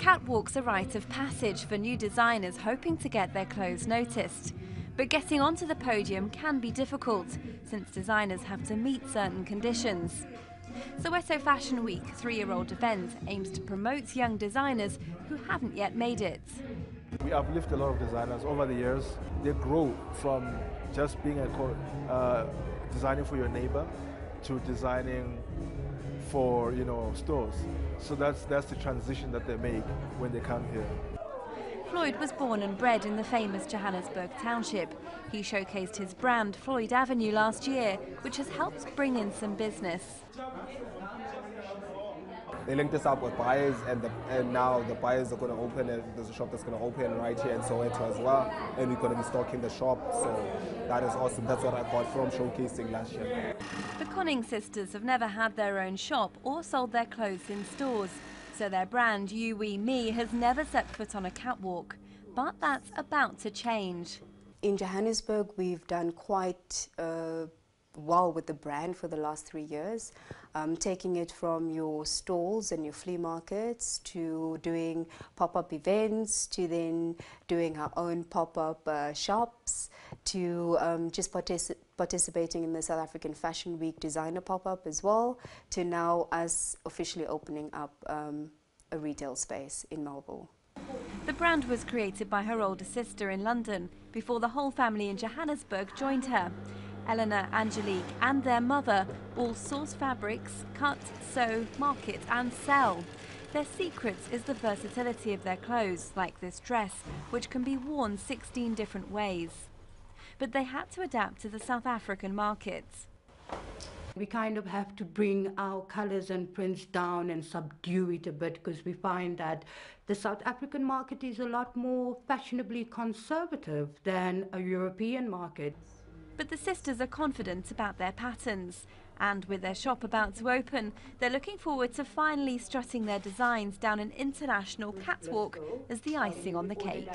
catwalk's are a rite of passage for new designers hoping to get their clothes noticed. But getting onto the podium can be difficult, since designers have to meet certain conditions. Soweto Fashion Week three-year-old event aims to promote young designers who haven't yet made it. We uplift a lot of designers over the years. They grow from just being a uh, designing for your neighbor to designing for you know stores. So that's that's the transition that they make when they come here. Floyd was born and bred in the famous Johannesburg township. He showcased his brand Floyd Avenue last year, which has helped bring in some business. They linked us up with buyers, and, the, and now the buyers are going to open. A, there's a shop that's going to open right here in Soweto as well, and we're going to be stocking the shop. So that is awesome. That's what I got from showcasing last year. The Conning sisters have never had their own shop or sold their clothes in stores, so their brand You We Me has never set foot on a catwalk. But that's about to change. In Johannesburg, we've done quite uh, well with the brand for the last three years, um, taking it from your stalls and your flea markets to doing pop-up events to then doing our own pop-up uh, shops to um, just partic participating in the South African Fashion Week designer pop-up as well to now us officially opening up um, a retail space in Melbourne. The brand was created by her older sister in London before the whole family in Johannesburg joined her. Eleanor, Angelique and their mother all source fabrics, cut, sew, market and sell. Their secret is the versatility of their clothes, like this dress, which can be worn 16 different ways. But they had to adapt to the South African market. We kind of have to bring our colors and prints down and subdue it a bit because we find that the South African market is a lot more fashionably conservative than a European market. But the sisters are confident about their patterns. And with their shop about to open, they're looking forward to finally strutting their designs down an international catwalk as the icing on the cake.